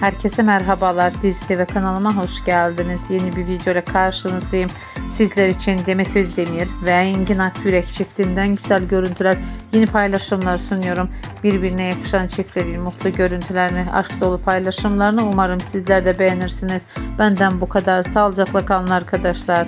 Herkese merhabalar. Dizi ve kanalıma hoş geldiniz. Yeni bir video ile karşınızdayım. Sizler için Demet Özdemir ve Engin Akyürek çiftinden güzel görüntüler, yeni paylaşımlar sunuyorum. Birbirine yakışan çiftlerin mutlu görüntülerini, aşk dolu paylaşımlarını umarım sizler de beğenirsiniz. Benden bu kadar. Sağlıcakla kalın arkadaşlar.